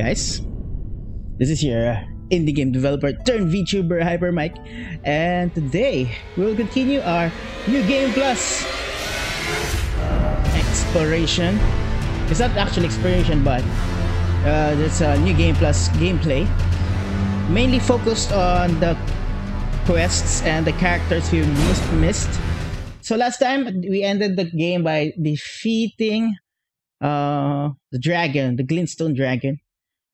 guys? This is your indie game developer turned VTuber Hyper Mike, and today we'll continue our New Game Plus exploration. It's not actually exploration, but uh, it's a New Game Plus gameplay, mainly focused on the quests and the characters we missed. missed. So last time we ended the game by defeating uh, the dragon, the glintstone dragon,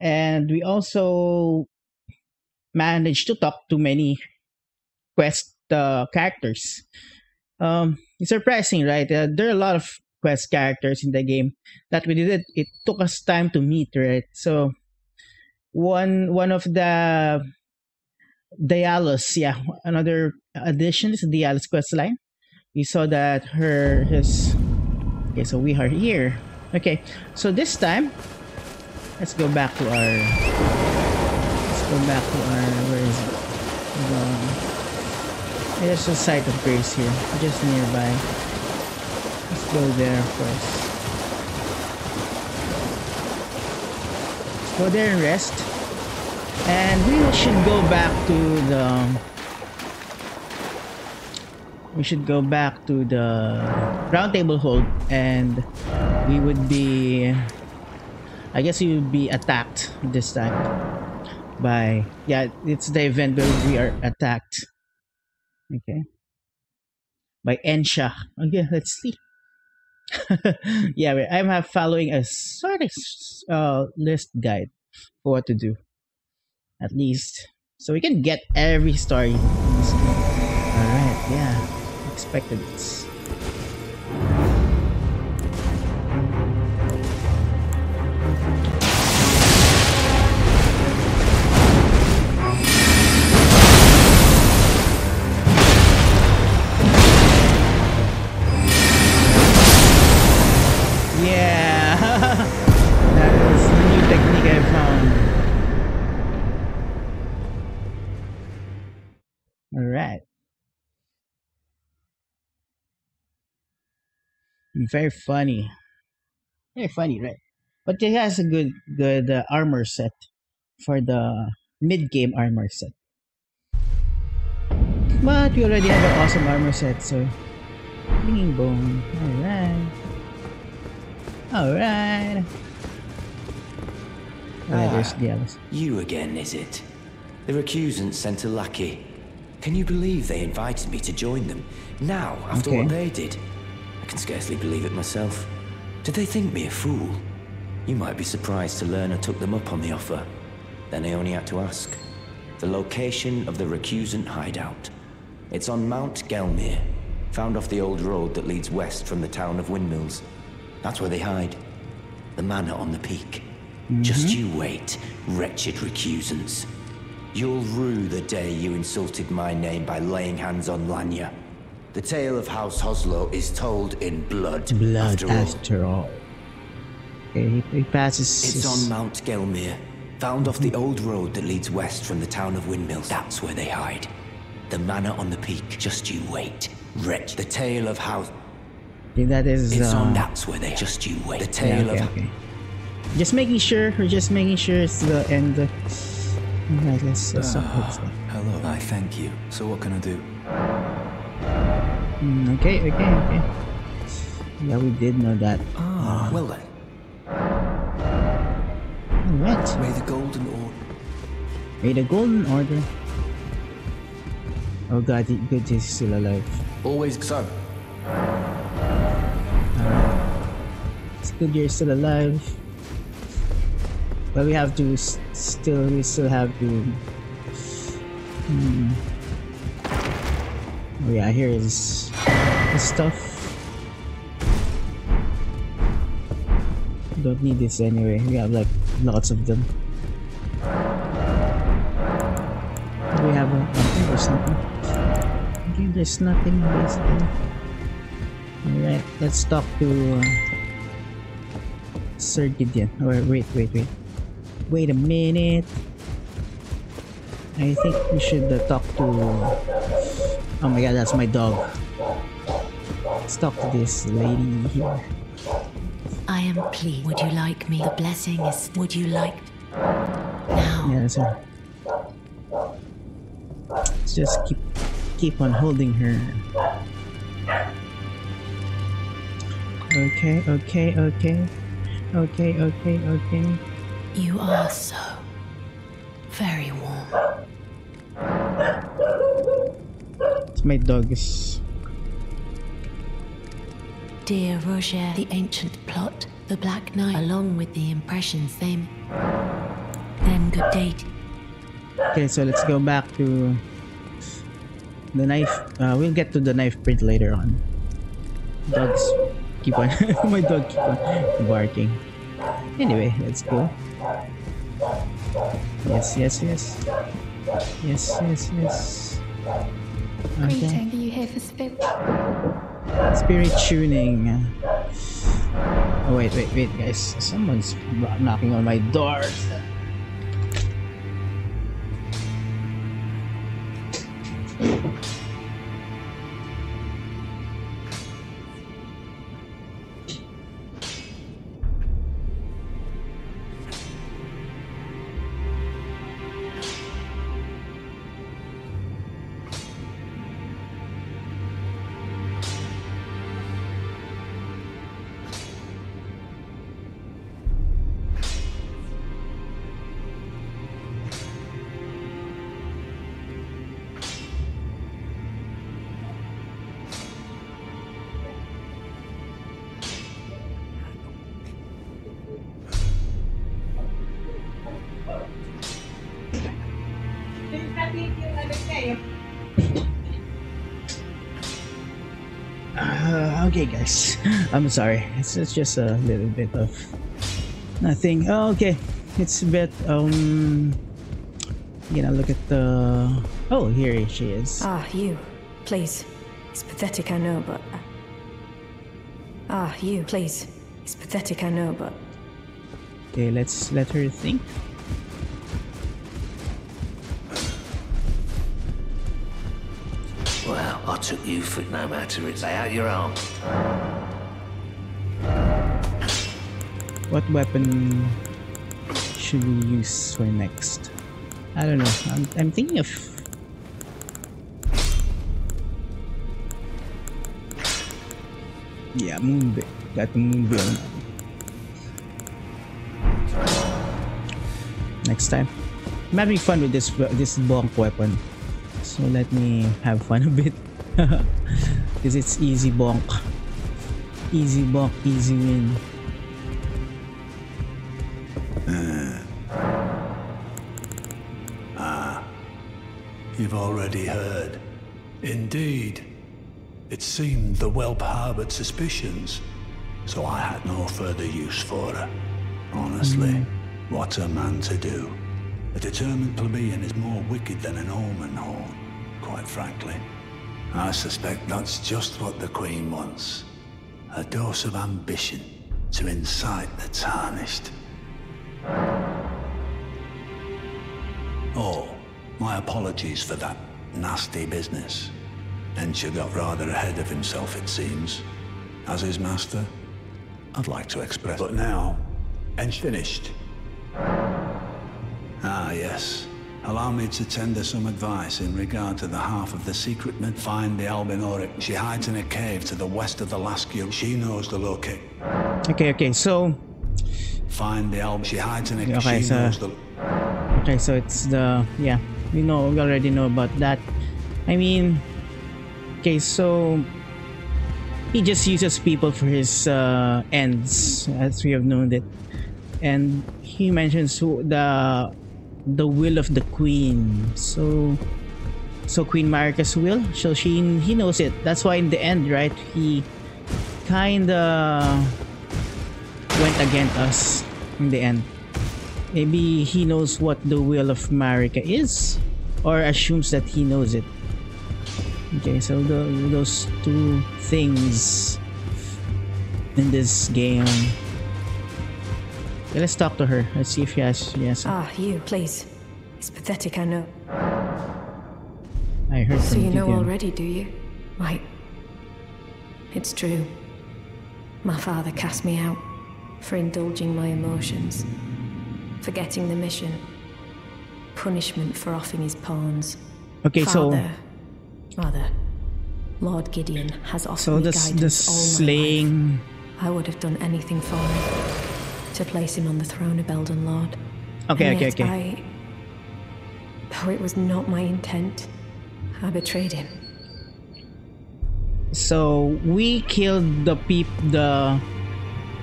and we also managed to talk to many quest uh, characters. Um, it's surprising, right? Uh, there are a lot of quest characters in the game that we did it. It took us time to meet, right? So one one of the Diallos, yeah, another addition is the Diallos quest line. We saw that her his okay, so we are here. Okay, so this time let's go back to our let's go back to our where is it? Um, there's a site of grace here, just nearby. Let's go there first. Let's go there and rest. And we should go back to the we should go back to the round table hold and we would be I guess would be attacked this time by yeah it's the event where we are attacked. Okay. By Ensha. Okay let's see. Yeah I'm following a sort of uh, list guide for what to do at least. So we can get every story. All right yeah expected. Very funny. Very funny, right? But it has a good good uh, armor set for the mid game armor set. But we already have an awesome armor set, so clinging bone. Alright. Alright. Ah, there's the others. You again, is it? The recusants sent a lackey. Can you believe they invited me to join them? Now, after Okay. what they did? I can scarcely believe it myself. Did they think me a fool? You might be surprised to learn I took them up on the offer. Then I only had to ask. The location of the recusant hideout. It's on Mount Gelmir, found off the old road that leads west from the town of Windmills. That's where they hide. The manor on the peak. Mm-hmm. Just you wait, wretched recusants. You'll rue the day you insulted my name by laying hands on Lanya. The tale of House Hoslow is told in blood. Blood after all. after all. Okay, he, passes. It's his- on Mount Gelmir, found off the old road that leads west from the town of Windmills. That's where they hide. The manor on the peak. Just you wait. Wretch. The tale of House. I think that is. It's uh, on. That's where they. Just you wait. The Yeah, tale okay, of. okay. Just making sure. We're just making sure it's the end. Alright, let's, let's stop this. Hello. I thank you. So what can I do? Mm, okay, okay, okay. Yeah, we did know that. Ah, well then. Alright. May the golden order. May the golden order. Oh god, good he's still alive. Always so. It's good you're still alive. But we have to s- still, we still have to. Hmm. Oh yeah, here is the stuff. Don't need this anyway. We have like lots of them. Do we have a? Okay, there's nothing. Okay, there's nothing basically. Alright, let's talk to uh, Sir Gideon. Or wait, wait, wait. Wait a minute. I think we should uh, talk to. Oh my god, that's my dog. To this lady here. I am pleased. Would you like me? The blessing is. Would you like? Now, Yeah, so let's just keep keep on holding her. Okay, okay, okay. Okay, okay, okay. you are so very warm. My dog is Dear Rogier, the ancient plot, the Black Knife, along with the impressions m- Then good day. to- Okay, so let's go back to the knife. Uh, we'll get to the knife print later on. Dogs keep on. my dog keep on barking. Anyway, let's go. Yes, yes, yes. Yes, yes, yes. Greeting. Are you here for spirit? Spirit tuning. Oh wait, wait, wait, guys! Someone's knocking on my door. Okay, guys. I'm sorry. It's, it's just a little bit of nothing. Oh, okay. It's a bit, um... You know, look at the... Oh, here she is. Ah, you. Please. It's pathetic, I know, but. Ah, you. Please. It's pathetic, I know, but. Okay, let's let her think. Took you for no matter. It's out your arm. What weapon should we use for next? I don't know. I'm, I'm thinking of... Yeah, Moonveil. Got the Moonveil. Next time. I'm having fun with this this bonk weapon. So let me have fun a bit. Because it's easy bonk. Easy bonk, easy win. Ah. You've already heard. Indeed. It seemed the whelp harbored suspicions, so I had no further use for her. Honestly, what's a man to do? A determined plebeian is more wicked than an omen bairn, quite frankly. I suspect that's just what the Queen wants. A dose of ambition to incite the tarnished. Oh, my apologies for that nasty business. Ensha got rather ahead of himself, it seems. As his master, I'd like to express. But now, Ensh finished. Ah, yes. Allow me to tender some advice in regard to the half of the secret men. Find the Albinauric. She hides in a cave to the west of the Lascule. She knows the location. Okay, okay, so Find the Alb. She hides in a. Okay, she so- knows the. Okay, so it's the yeah, we know we already know about that. I mean, okay, so he just uses people for his uh, ends, as we have known it, and he mentions who- the the will of the queen. So, so Queen Marika's will. So she he knows it. That's why in the end, right? He kinda went against us in the end. Maybe he knows what the will of Marika is, or assumes that he knows it. Okay, so the, those two things in this game. Okay, let's talk to her. Let's see if she has. Has Ah, you. Please. It's pathetic, I know. I heard So you know already, do you? Right. It's true. My father cast me out for indulging my emotions. Forgetting the mission. Punishment for offing his pawns. Okay, so Father, Lord Gideon has offered so me the guidance the all my life. I would have done anything for him. To place him on the throne of Elden Lord. Okay, And okay, okay. I, though it was not my intent, I betrayed him. So we killed the peep the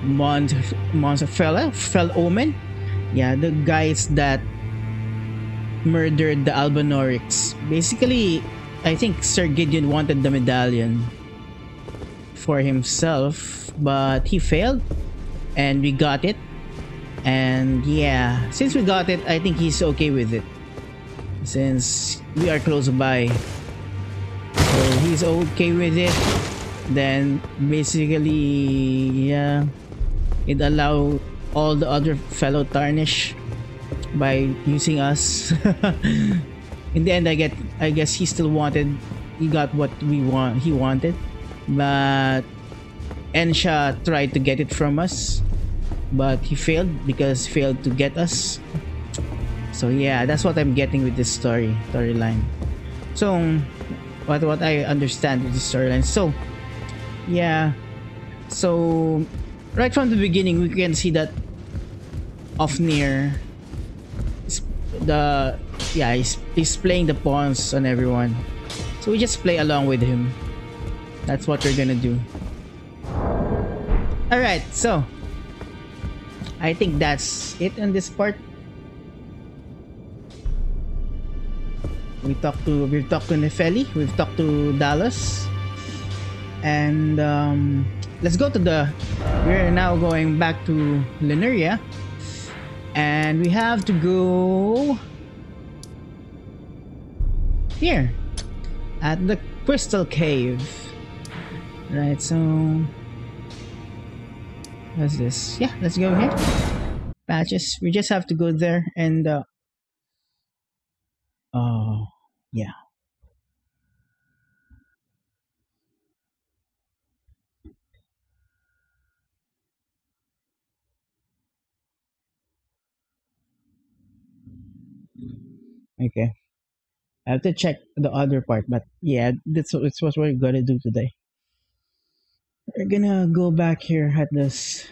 monster monster fella fell omen. Yeah, the guys that murdered the Albinaurics. Basically, I think Sir Gideon wanted the medallion for himself, but he failed and we got it. And yeah, since we got it, I think he's okay with it. Since we are close by. So he's okay with it. Then basically, yeah, it allow all the other fellow tarnish by using us. In the end, I get, I guess he still wanted, he got what we want, he wanted, but Ensha tried to get it from us, but he failed because he failed to get us. So yeah, that's what I'm getting with this story storyline. So um, what what I understand with the storyline. So yeah, so right from the beginning we can see that Ofnir the yeah he's, he's playing the pawns on everyone. So we just play along with him. That's what we're gonna do. Alright, so I think that's it on this part. We talked to we've talked to Nefeli, we've talked to Dallas, and um, let's go to the. We're now going back to Liurnia, and we have to go here at the Crystal Cave. Right, so what's this? Yeah, let's go here. Patches. We just have to go there and. Uh, Oh, yeah. Okay. I have to check the other part, but yeah, that's, that's what we're gonna do today. We're gonna go back here at this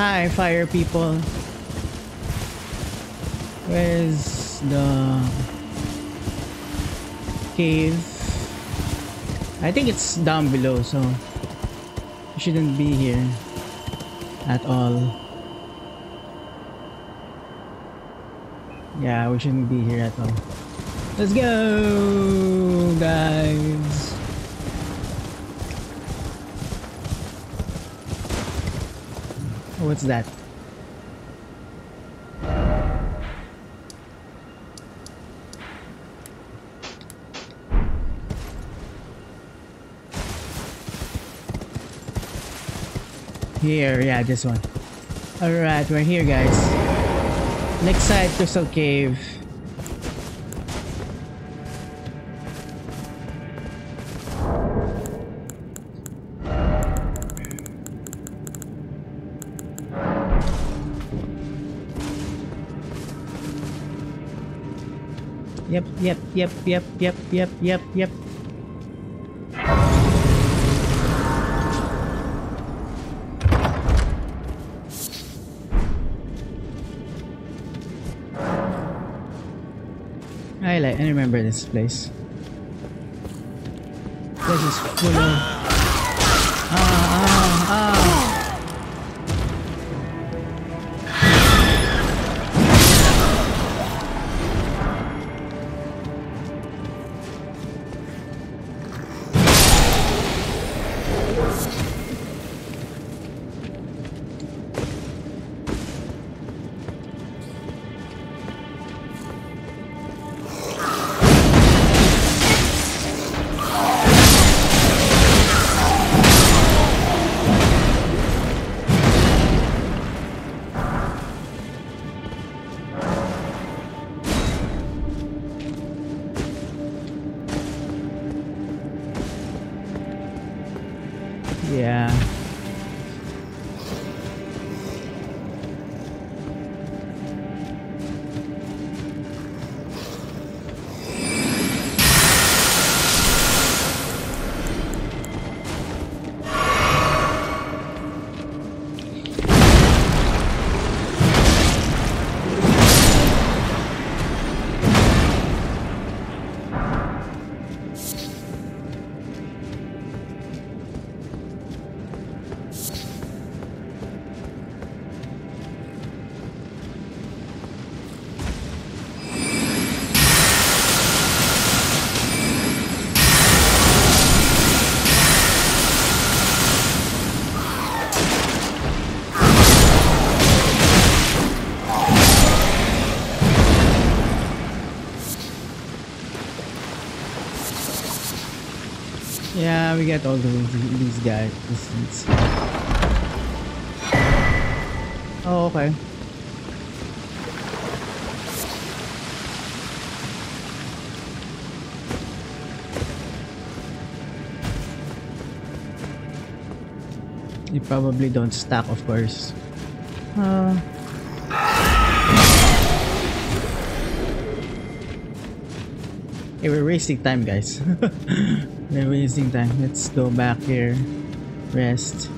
Hi, fire people. Where's the cave? I think it's down below, so we shouldn't be here at all. Yeah, we shouldn't be here at all. Let's go, guys. What's that? Here, yeah, this one. Alright, we're here, guys. Next side, Crystal Cave. Yep, yep, yep, yep, yep, yep, yep. I like I remember this place. This is full of Ah ah ah we get all the, these guys. These, Oh, okay. You probably don't stack, of course. Uh, hey, we're wasting time, guys. we're wasting time. Let's go back here. Rest.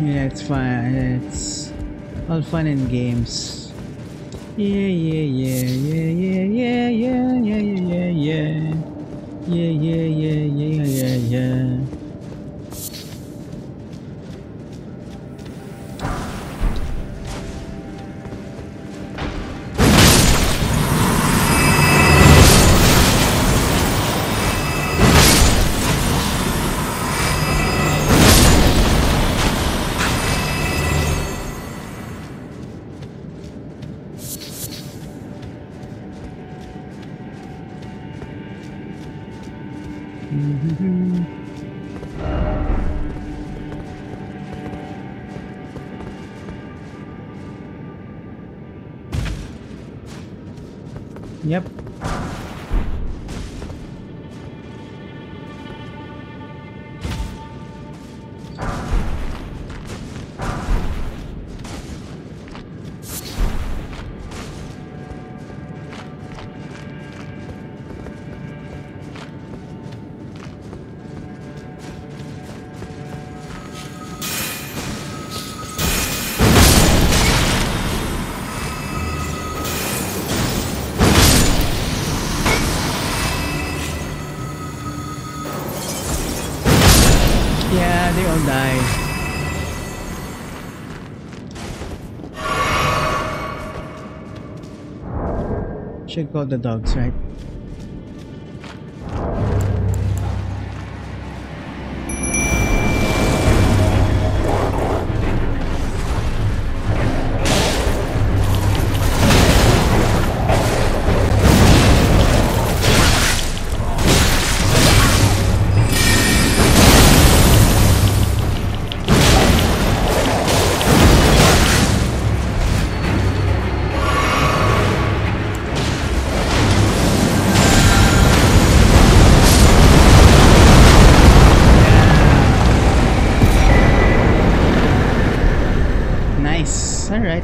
Yeah, it's fine. It's all fun and games. Yeah, yeah, yeah, yeah, yeah, Should call the dogs, right?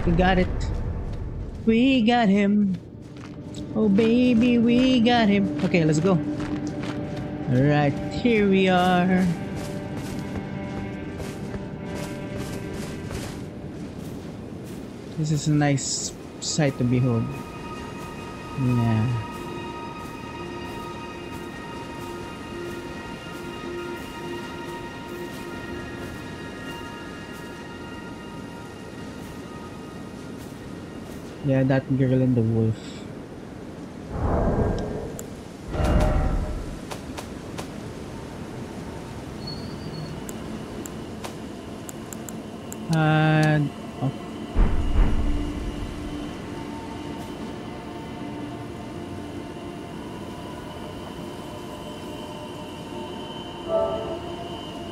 We got it. We got him. Oh baby, we got him. Okay, let's go. Alright, here we are. This is a nice sight to behold. Yeah. Yeah, that girl and the wolf. And oh.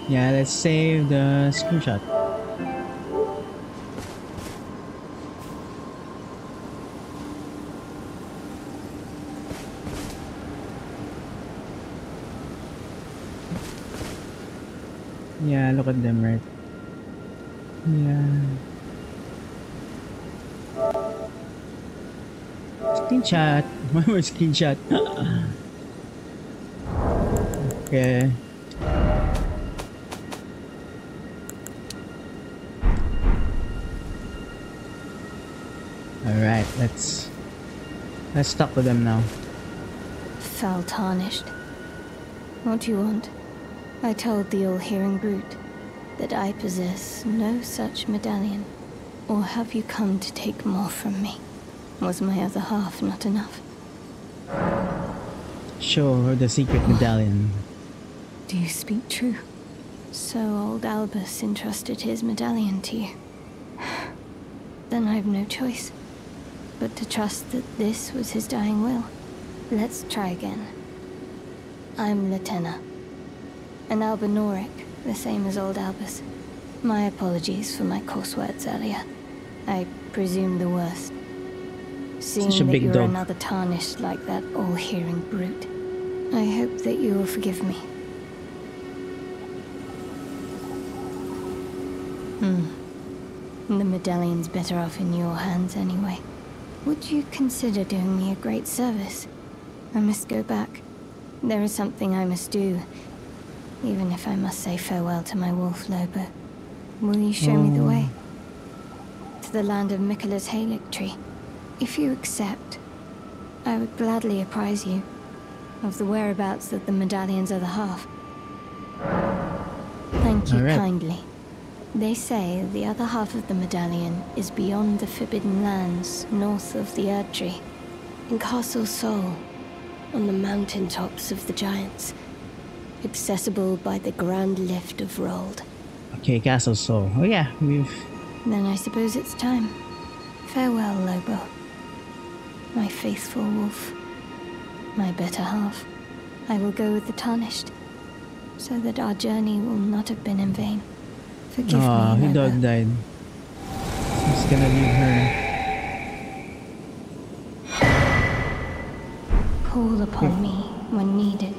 Yeah, let's save the screenshot. Yeah, look at them, right? Yeah. Screenshot. One more screenshot. okay. Alright, let's let's talk to them now. Foul tarnished. What do you want? I told the all-hearing brute that I possess no such medallion. Or have you come to take more from me? Was my other half not enough? Show her the secret medallion. Do you speak true? So old Albus entrusted his medallion to you. Then I've no choice but to trust that this was his dying will. Let's try again. I'm Latenna. An Albinauric, the same as old Albus. My apologies for my coarse words earlier. I presume the worst. Seeing Such a that you're dog. another tarnished like that all-hearing brute, I hope that you will forgive me. Hmm. The medallion's better off in your hands anyway. Would you consider doing me a great service? I must go back. There is something I must do, even if I must say farewell to my wolf Lobo. Will you show me the hmm. way? To the land of Miquella's Halic tree. If you accept, I would gladly apprise you of the whereabouts of the medallion's other half. Thank you Alright. kindly. They say the other half of the medallion is beyond the Forbidden Lands, north of the Erd Tree, in Castle Sol, on the mountain tops of the Giants, accessible by the Grand Lift of Rold. Okay, Castle Soul. Oh yeah, we've Then I suppose it's time. Farewell, Lobo. My faithful wolf. My better half. I will go with the Tarnished, so that our journey will not have been in vain. Forgive Aw, me, her Lobo. dog died. He's gonna leave her. Call upon me when needed,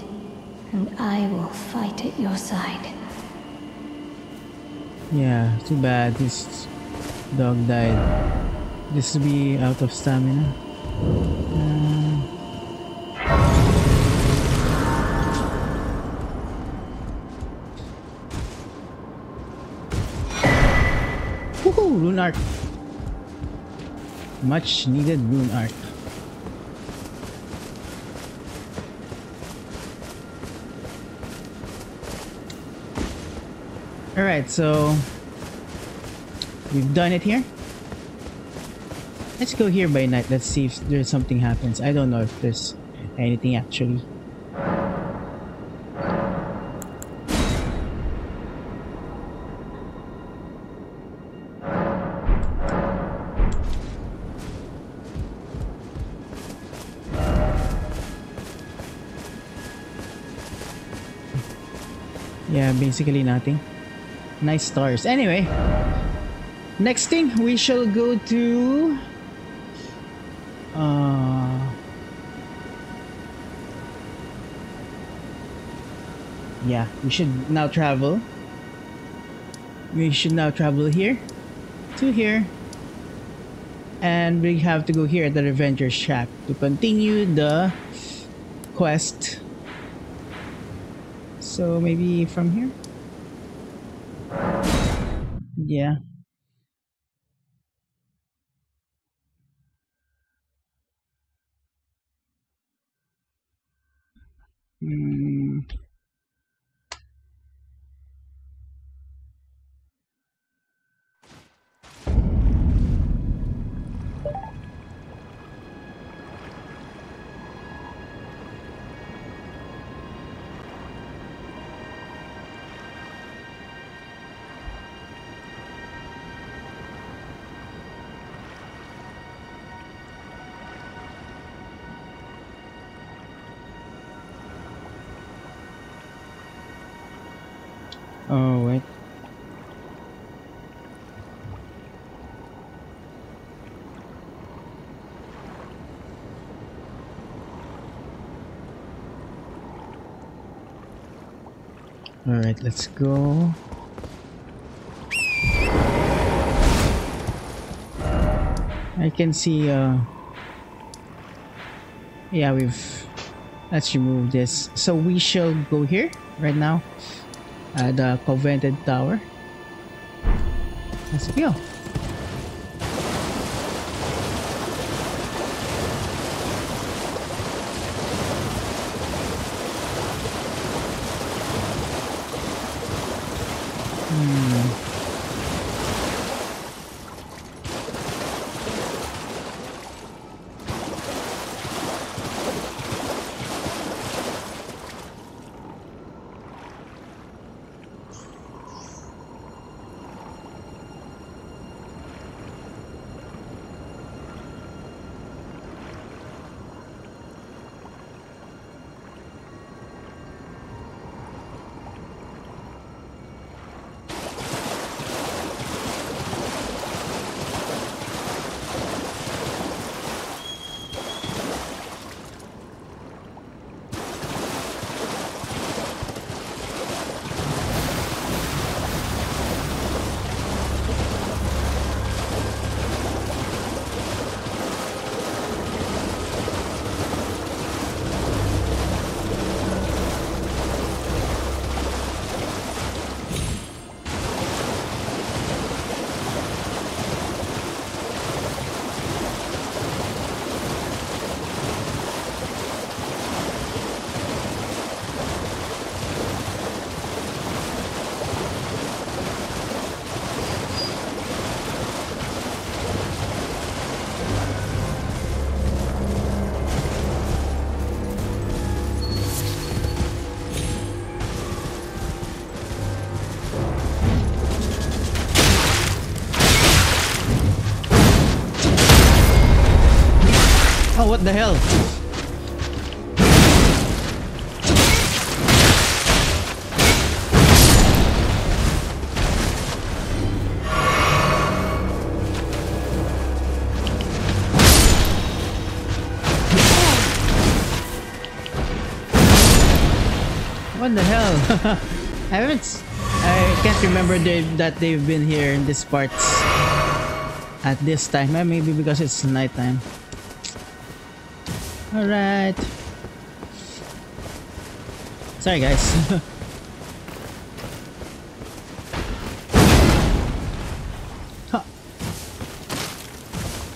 and I will fight at your side. Yeah, too bad this dog died. This will be out of stamina. Uh, Woohoo! Rune art. Much needed rune art. Alright, so we've done it here. Let's go here by night. Let's see if there's something happens. I don't know if there's anything actually. Yeah, basically nothing. Nice stars. Anyway, next thing we shall go to. Uh, yeah, we should now travel. We should now travel here to here and we have to go here at the Revenger Shack to continue the quest. So maybe from here? Yeah. Hmm. Oh, wait. Alright, let's go. I can see, uh... Yeah, we've... Let's remove this. So we shall go here, right now at the Covenanted Tower. Let's go. What the hell? What the hell? I haven't. I can't remember they, that they've been here in this parts at this time. Maybe because it's nighttime. Alright. Sorry guys.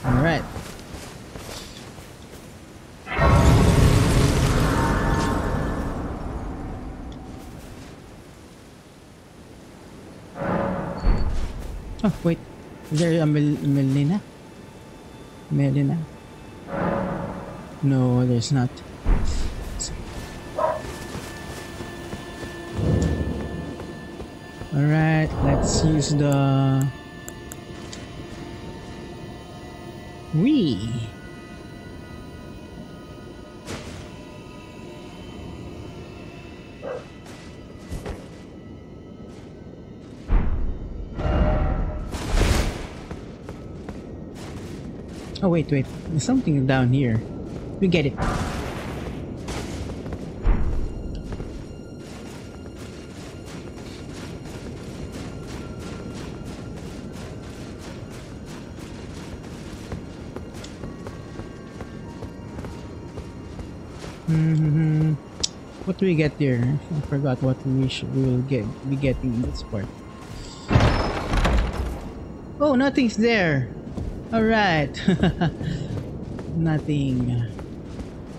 Alright. Oh, wait. Is there a Mel Melina? There's not. Alright, let's use the... Wee! Oh wait, wait. There's something down here. You get it. -hmm. What do we get there? I forgot what we should, we will get be getting in this part. Oh, nothing's there. All right. Nothing.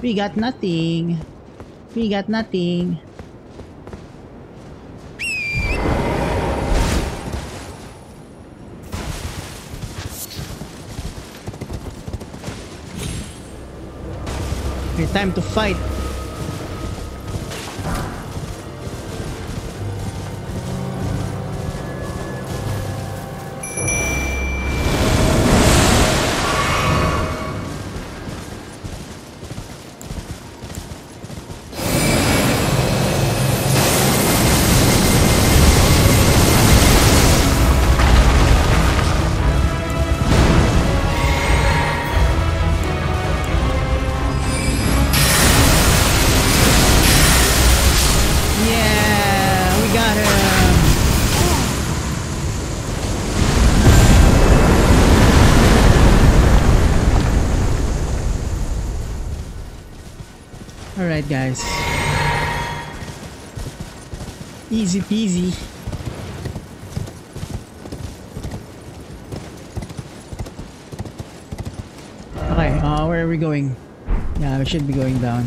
We got nothing. We got nothing. Okay, time to fight. Easy peasy. Okay, uh, where are we going? Yeah, we should be going down.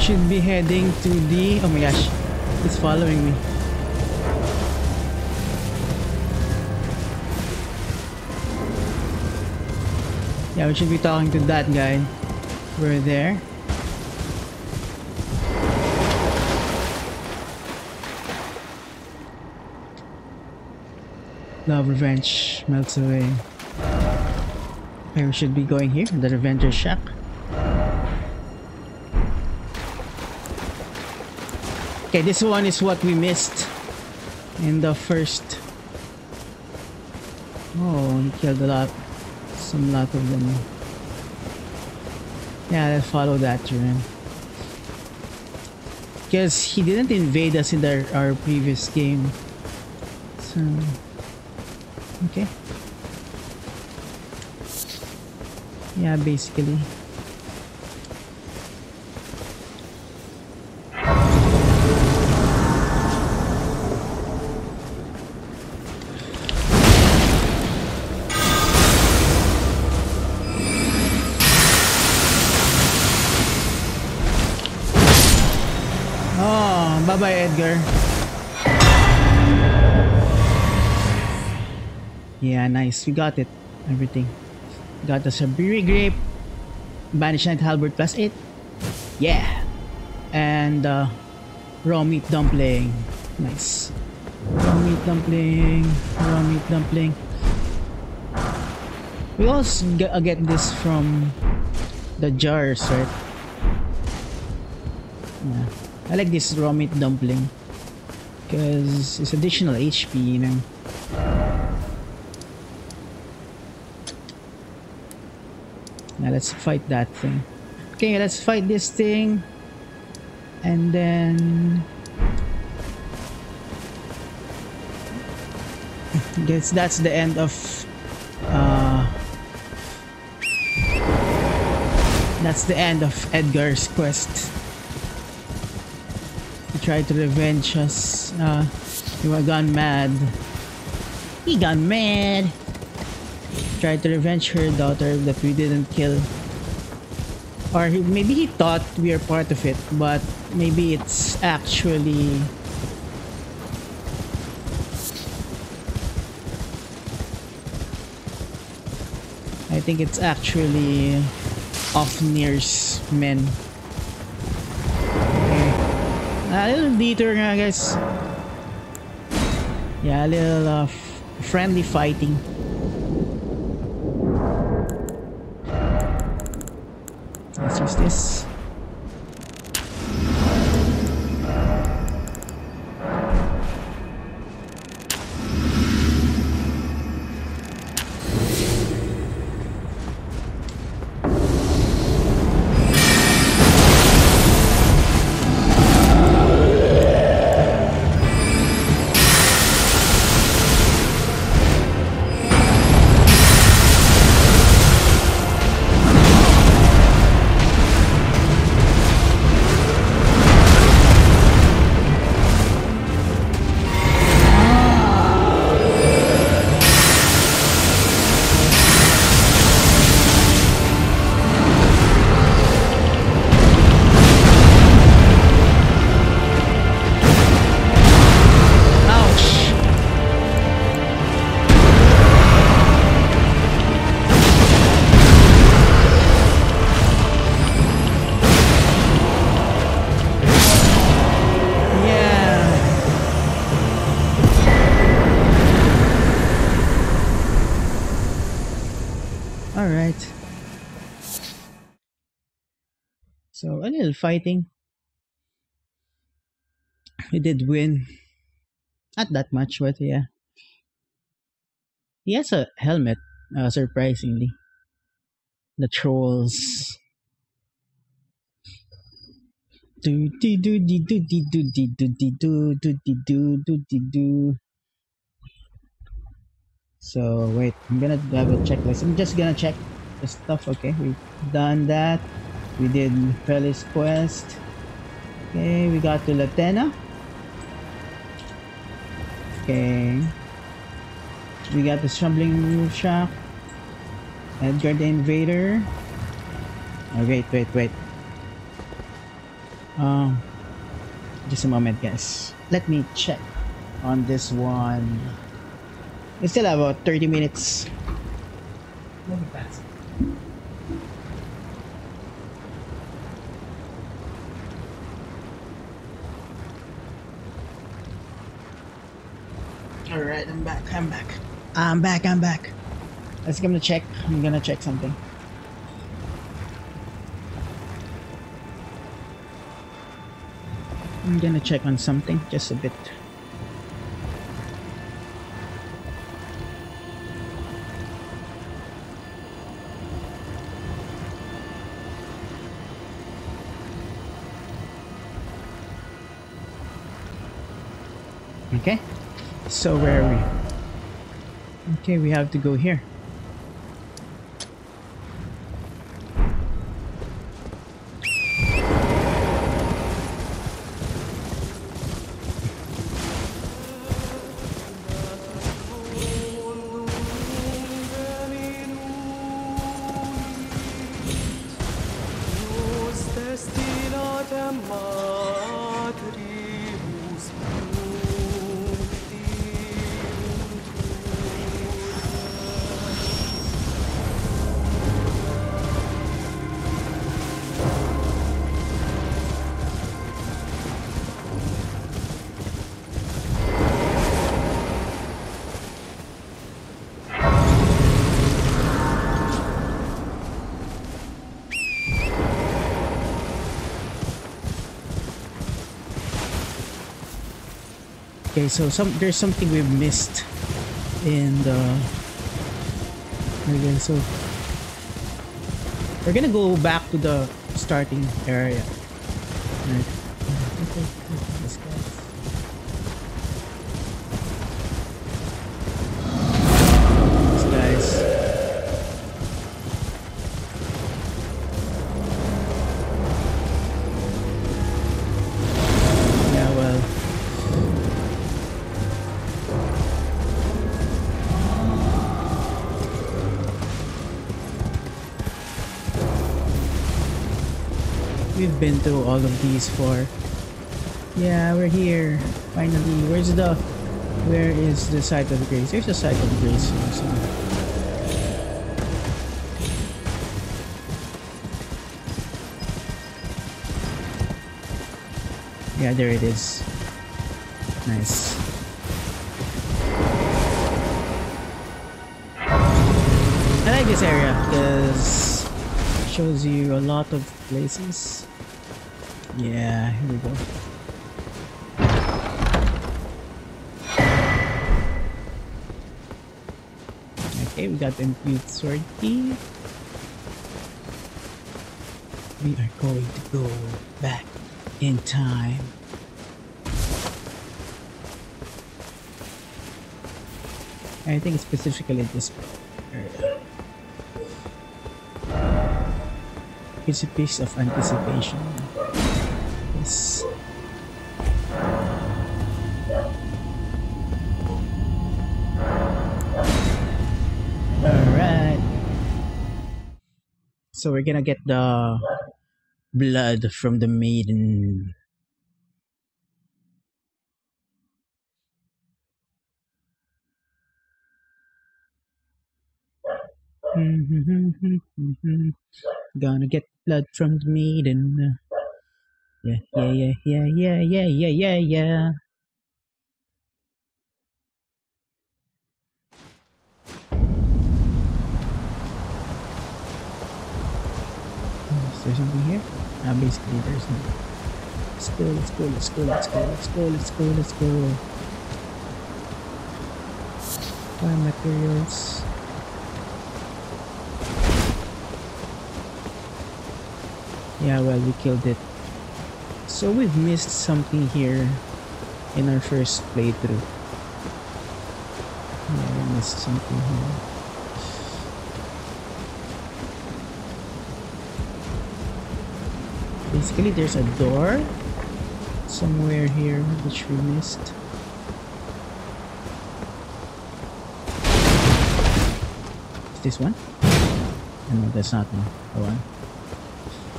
Should be heading to the... Oh my gosh. It's following me. Yeah, we should be talking to that guy. We're there. Love revenge melts away. Okay, we should be going here, the Revenger Shack. Okay, this one is what we missed in the first. Oh, he killed a lot, some lot of them. Yeah, let's follow that, Jiren. Because he didn't invade us in the, our previous game. So, okay. Yeah, basically. Yeah, nice. We got it. Everything. Got the berry grape. Banish Knight Halberd plus 8. Yeah. And uh, raw meat dumpling. Nice. Raw meat dumpling. Raw meat dumpling. We also get, uh, get this from the jars, right? Yeah. I like this raw meat dumpling because it's additional HP, you know. Now let's fight that thing. Okay, let's fight this thing. And then... Guess that's the end of... Uh, that's the end of Edgar's quest. Tried to revenge us. Uh, he was gone mad. He gone mad. Tried to revenge her daughter that we didn't kill. Or he, maybe he thought we are part of it, but maybe it's actually... I think it's actually Ofnir's men. A little detour nga guys. Yeah, a little uh, friendly fighting. Let's use this. So a little fighting. We did win. Not that much, but yeah. He has a helmet, uh, surprisingly. The trolls. Do do do do do do do do do do do do do do do So wait, I'm gonna have a checklist. I'm just gonna check the stuff. Okay, we've done that. We did Feli's quest. Okay, we got to Latenna. Okay. We got the Stumbling Shock. Edgar the Invader. Oh, wait, wait, wait. Um, just a moment, guys. Let me check on this one. We still have about 30 minutes. Alright, I'm back, I'm back. I'm back, I'm back. Let's gonna check. I'm gonna check something. I'm gonna check on something just a bit. Okay, so where are we? Okay, we have to go here. Okay, so some there's something we've missed in the okay, so we're gonna go back to the starting area. Right. Been through all of these for. Yeah, we're here. Finally, where's the? Where is the site of grace? There's a site of grace. Yeah, there it is. Nice. I like this area because it shows you a lot of places. Yeah, here we go. Okay, we got the Imbued Sword Key. We are going to go back in time. I think specifically this area. It's a piece of anticipation. So we're gonna get the blood from the maiden. Gonna get blood from the maiden. Yeah, yeah, yeah, yeah, yeah, yeah, yeah, yeah, yeah. Is there something here? Ah, basically there's no. Let's go, let's go, let's go, let's go, let's go, let's go, let's go. Fire materials. Yeah, well, we killed it. So we've missed something here in our first playthrough. Yeah, we missed something here. Basically, there's a door somewhere here which we missed. Is this one? Oh, no, that's not one. The one.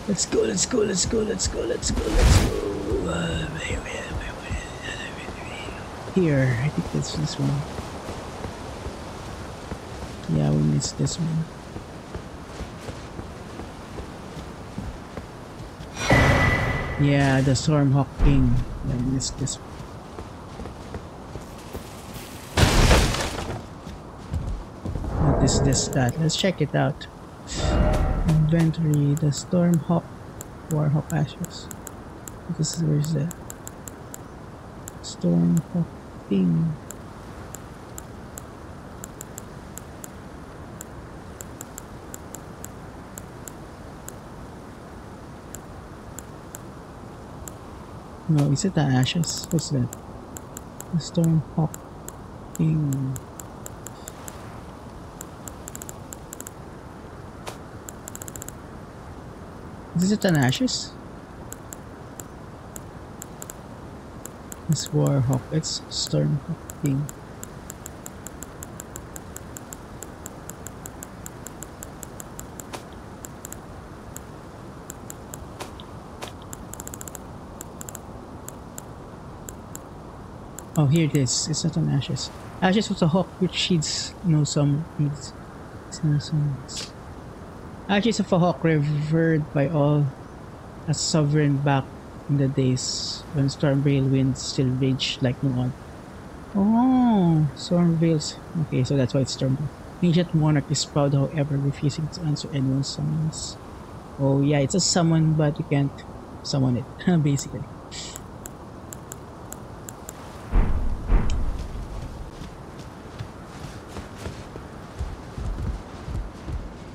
Let's go, let's go, let's go, let's go, let's go, let's go. Here, I think that's this one. Yeah, we missed this one. Yeah, the Stormhawk King. We missed this. What is this, that? Let's check it out. Inventory, the Stormhawk Warhawk Ashes. This is where's the Stormhawk King. No, is it the ashes? What's that? The Stormhawk King. Is it an ashes? It's Warhawk, it's Stormhawk King. Here it is. It's not an ashes. Ashes was a hawk which sheeds no some needs. It's no some. Ashes of a hawk revered by all as sovereign back in the days when Stormveil winds still rage like no other. Oh, Stormveils. Okay, so that's why it's Stormveil. Ancient monarch is proud, however, refusing to answer anyone's summons. Oh yeah, it's a summon, but you can't summon it, basically.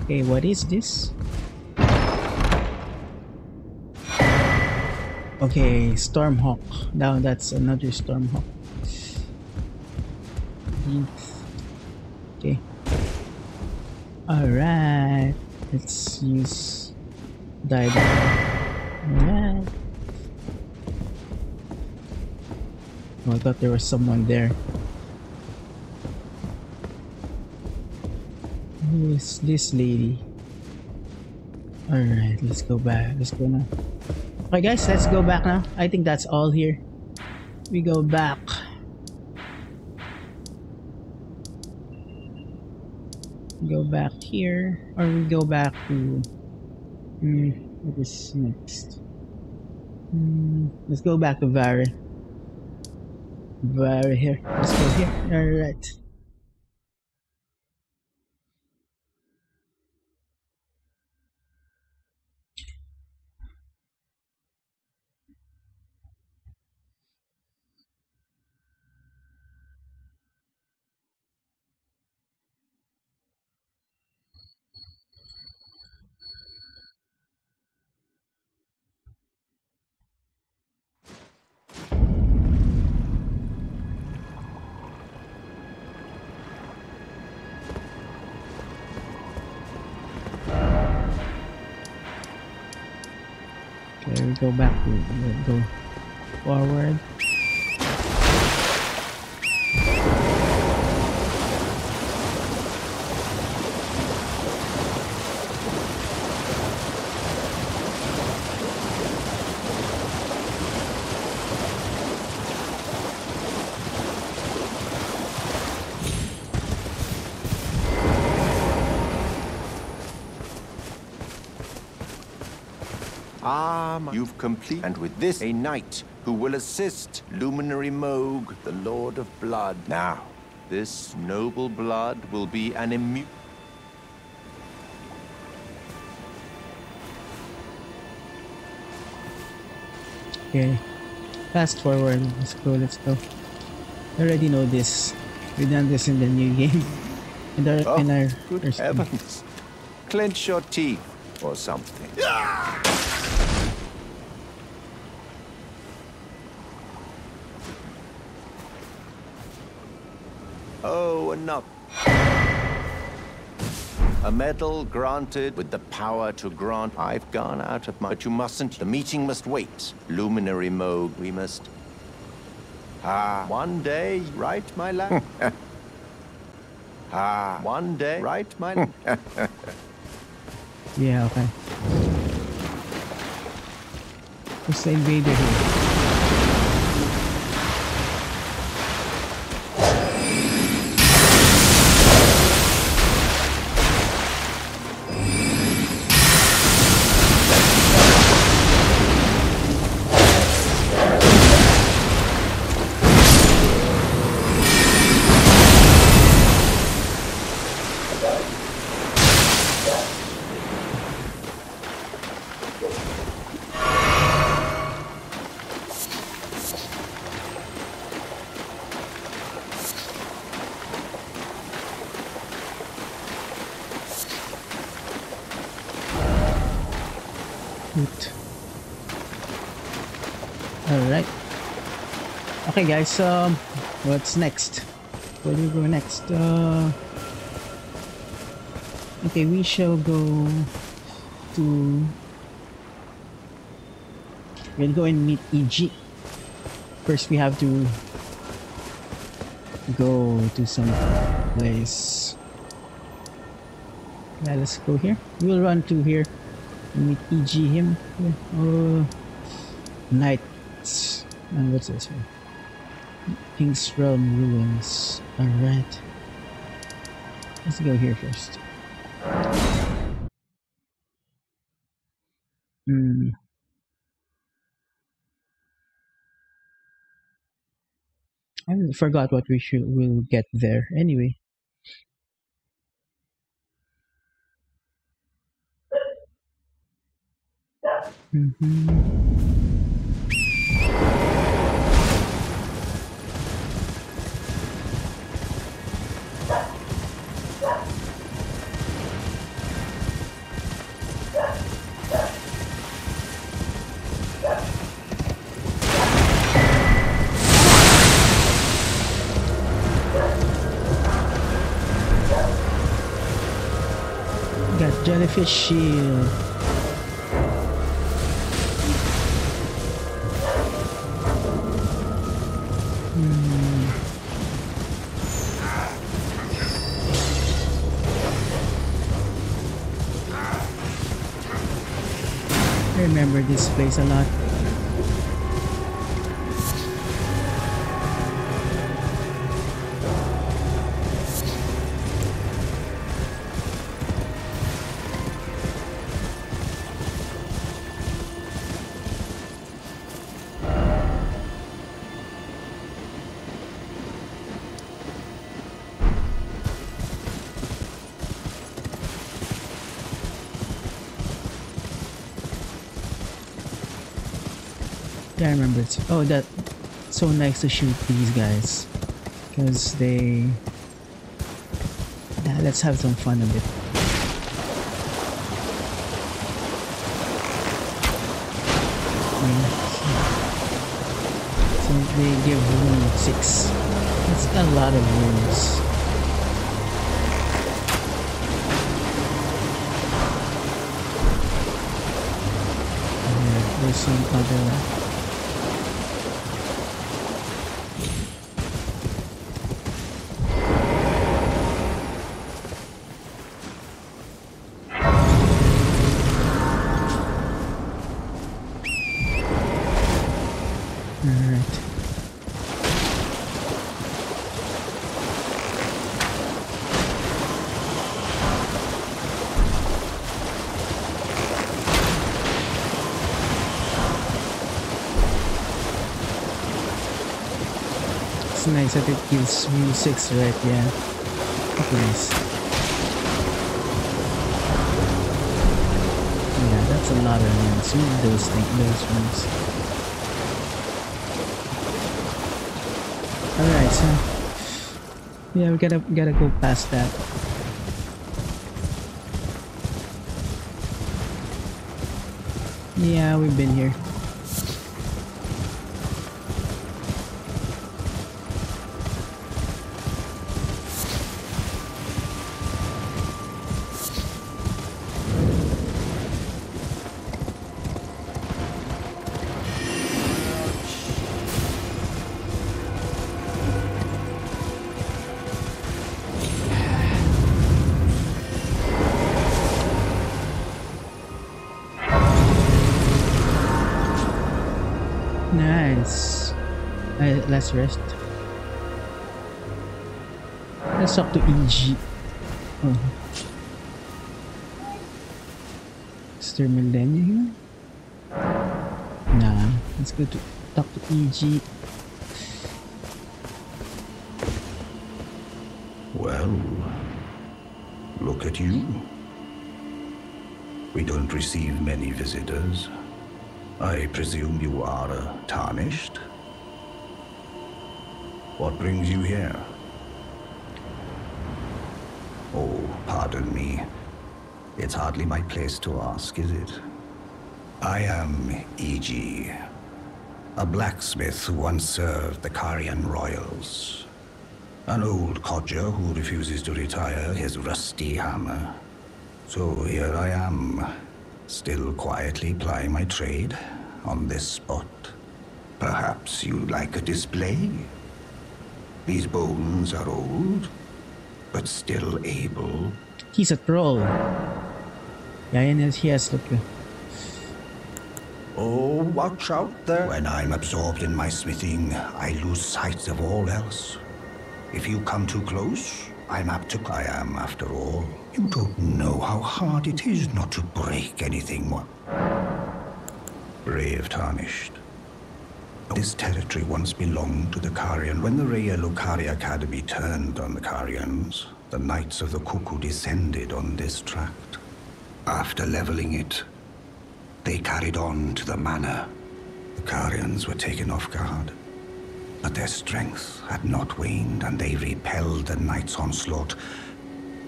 Okay, what is this? Okay, Stormhawk. Now that's another Stormhawk. Okay. Alright. Let's use Dive. Oh, I thought there was someone there. Who is this lady? Alright, let's go back. Let's go now. Okay guys, let's go back now. I think that's all here. We go back. Go back here. Or we go back to... Hmm, what is next? Hmm, let's go back to Varré. Varré here. Let's go here. Alright. Go back. We we go forward. You've complete, and with this, a knight who will assist Luminary Mohg, the Lord of Blood. Now, this noble blood will be an immune. Okay. Fast forward. Let's go, let's go. I already know this. We've done this in the new game. In our, Oh, in our good first heavens. Clench your teeth or something. Oh, enough. A medal granted with the power to grant. I've gone out of my... But you mustn't. The meeting must wait. Luminary Mohg, we must... Ah, one day, right, my lad? ah, one day, right, my lad? Yeah, okay. Who's the invader here? Okay guys, um what's next? Where do we go next? Uh Okay, we shall go to We'll go and meet Iji. First we have to go to some place. Yeah, let's go here. We'll run to here and meet Iji him. Yeah. Oh, Knights. And what's this one? King's Realm Ruins. Alright. Let's go here first. Hmm. I forgot what we should will get there. Anyway. Mm-hmm. Jellyfish shield. Hmm. I remember this place a lot. Remember it. Oh, that so nice to shoot these guys because they. Yeah, let's have some fun a bit. So they give rune six. That's a lot of. Yeah, there's some other. gives me 6 red, yeah. Nice. Yeah, that's a lot of ones. We need those, things, those ones. Alright, so... Yeah, we gotta, we gotta go past that. Yeah, we've been here. Let's rest. Let's talk to Iji. Oh. Is there Millennia here? Nah, let's go to talk to Iji. Well, look at you. We don't receive many visitors. I presume you are uh, tarnished? What brings you here? Oh, pardon me. It's hardly my place to ask, is it? I am Iji, a blacksmith who once served the Carian royals. An old codger who refuses to retire his rusty hammer. So here I am, still quietly plying my trade on this spot. Perhaps you'd like a display? These bones are old, but still able. He's a troll. Yeah, and he has look. Oh, watch out there. When I'm absorbed in my smithing, I lose sight of all else. If you come too close, I'm apt to. I am, um, after all. You don't know how hard it is not to break anything more. Brave Tarnished. This territory once belonged to the Carian. When the Raya Lucaria Academy turned on the Carians, the Knights of the Cuckoo descended on this tract. After leveling it, they carried on to the manor. The Carians were taken off guard. But their strength had not waned, and they repelled the knight's onslaught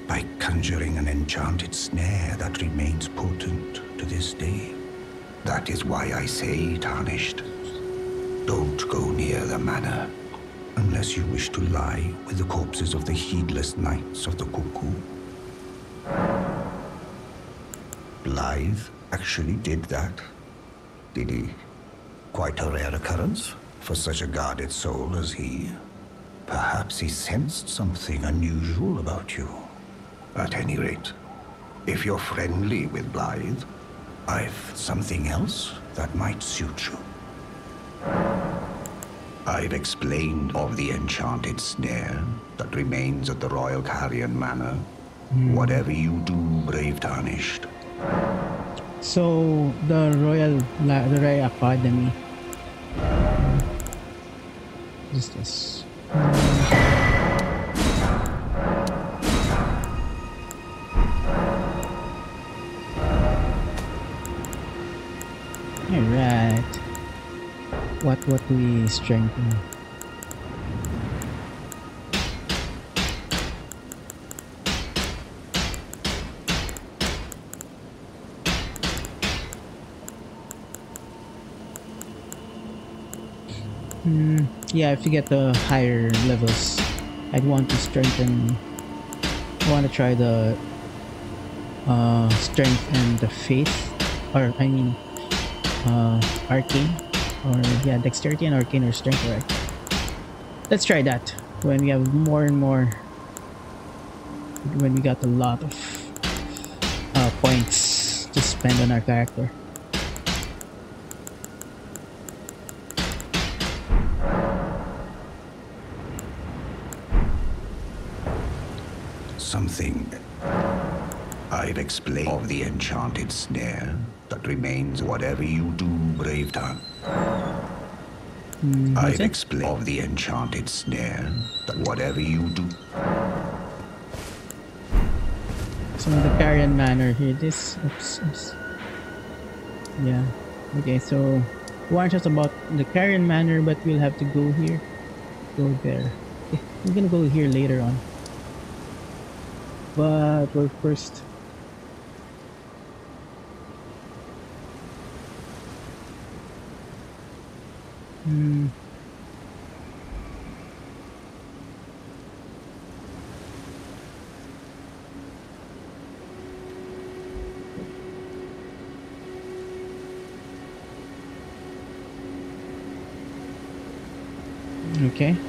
by conjuring an enchanted snare that remains potent to this day. That is why I say, Tarnished, don't go near the manor unless you wish to lie with the corpses of the heedless knights of the cuckoo. Blaidd actually did that. Did he? Quite a rare occurrence for such a guarded soul as he. Perhaps he sensed something unusual about you. At any rate, if you're friendly with Blaidd, I've something else that might suit you. I've explained of the enchanted snare that remains at the Royal Caria Manor. Hmm. Whatever you do, brave tarnished, So the Royal La the Royal Academy. What is this? Alright. What we strengthen? Hmm. Yeah, if you get the higher levels, I'd want to strengthen. I want to try the uh, strength and the faith, or I mean, uh, arcane, or yeah, dexterity and arcane or strength, right? Let's try that when we have more and more. When we got a lot of uh, points to spend on our character. something I've explained of the enchanted snare that remains whatever you do, brave tongue. Hmm, I've explained of the enchanted snare that whatever you do, Some of the Caria Manor here. This, oops, oops. Yeah. Okay, so warns us about the Caria Manor, but we'll have to go here, go there. we're gonna go here later on. But we're first. Hmm. Okay. Okay.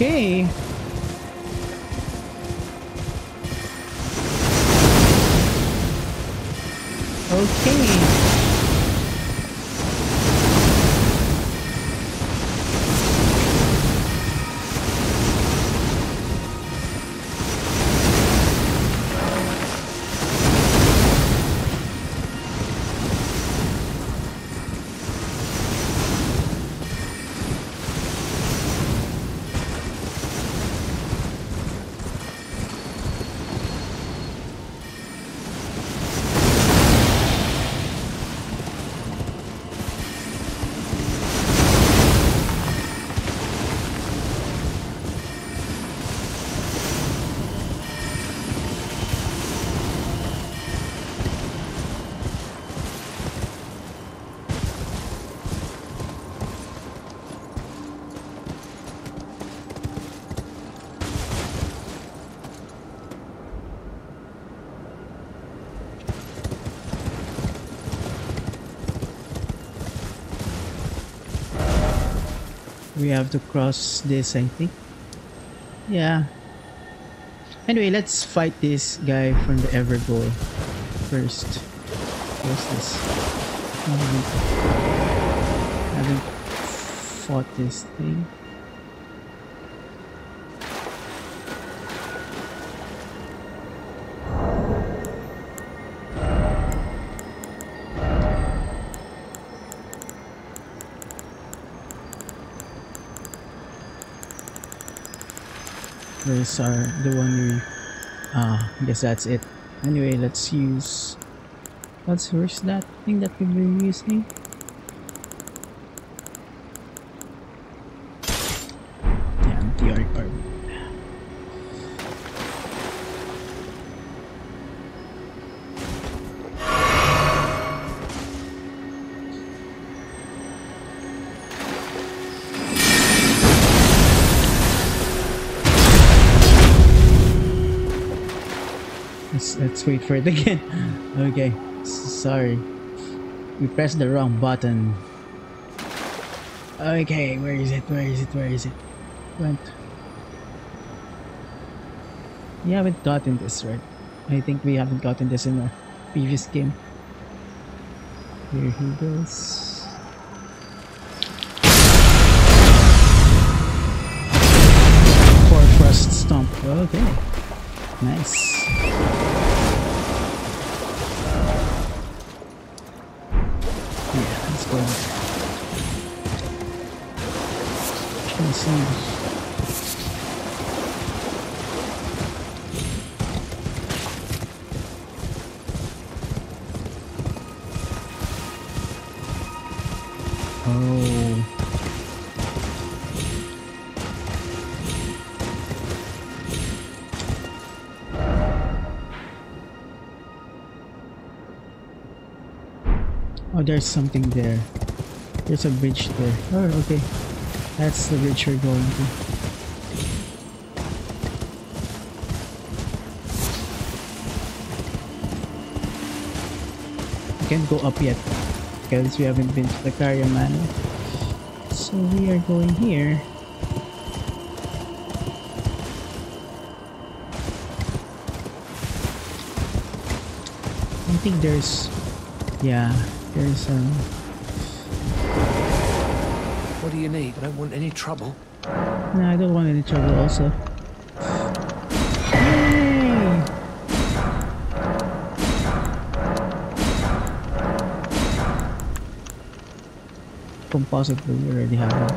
Okay. We have to cross this I think. Yeah. Anyway let's fight this guy from the Evergoal first. What's this? I haven't fought this thing Are the one we ah I guess that's it. Anyway let's use let's where's that thing that we were using wait for it again. okay, sorry. We pressed the wrong button. Okay, where is it? Where is it? Where is it? Went. We haven't gotten this right. I think we haven't gotten this in the previous game. Here he goes. Four frost stomp. Okay. Nice. Yeah, let's go. Let's there's something there. There's a bridge there. Oh, okay. That's the bridge we're going to. We can't go up yet because we haven't been to the Caria Manor. So we are going here. I think there's... Yeah, there's um. What do you need? I don't want any trouble. No, I don't want any trouble. Also. Composite, we already have that.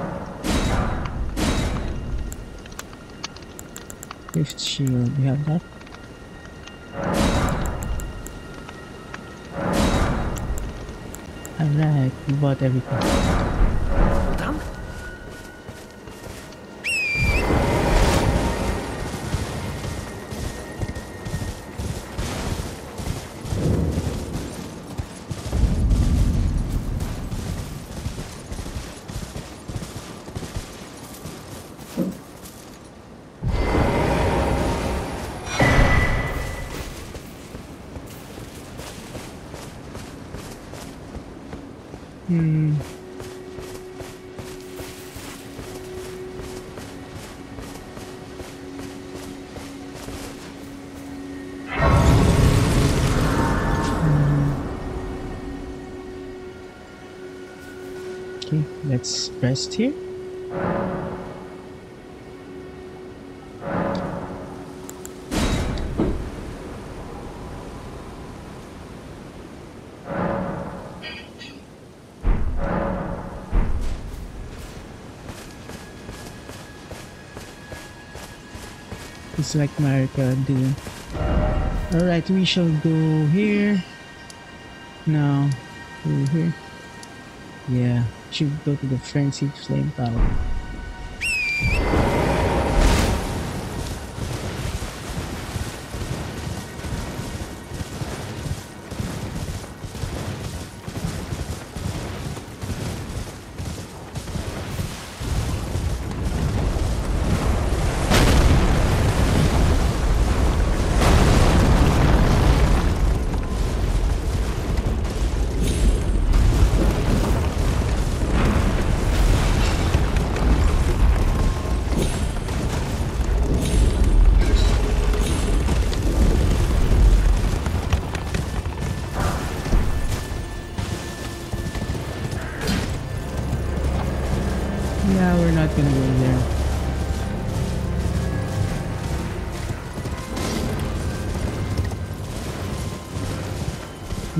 Rift shield, we have that. Bought everything. Hmm. Okay, let's rest here. It's like America doing. Alright, we shall go here. No, go here. Yeah, should go to the frenzied flame tower.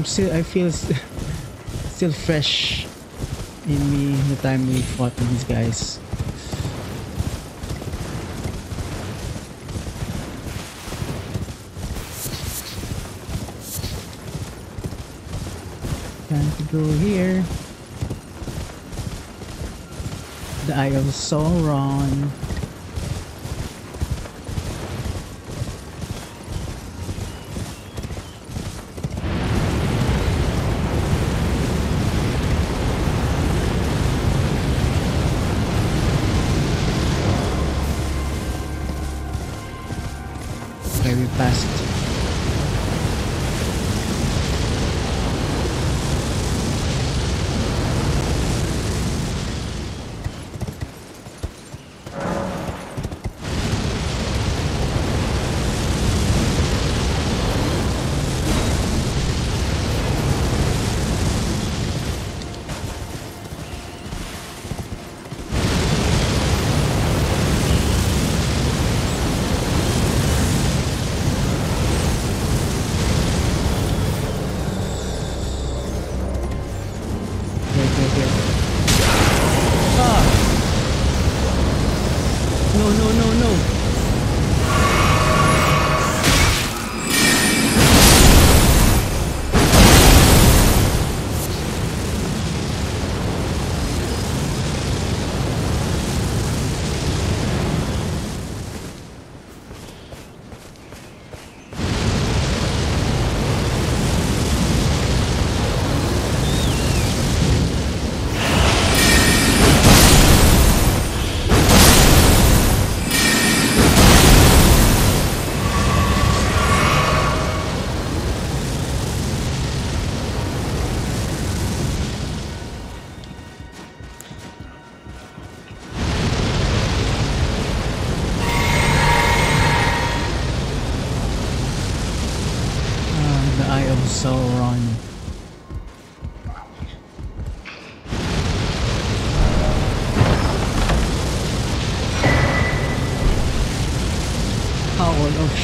I'm still, I feel still fresh in me the time we fought with these guys. Time to go here. The Eye of Sauron.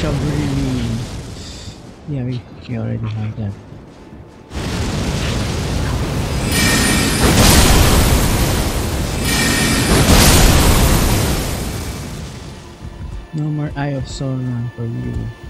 Yeah, we, we already have that. No more Eye of Sauron for you.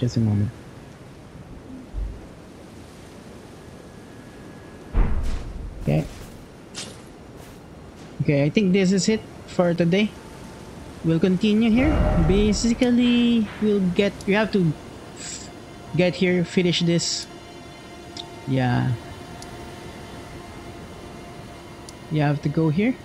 Just a moment. Okay. Okay, I think this is it for today. We'll continue here. Basically we'll get we have to get here finish this. Yeah. You have to go here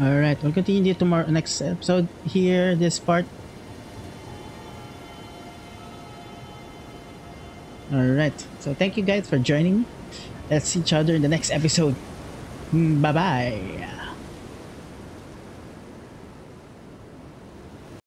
all right we'll continue tomorrow next episode here this part. All right so thank you guys for joining me. Let's see each other in the next episode. Hmm, bye bye.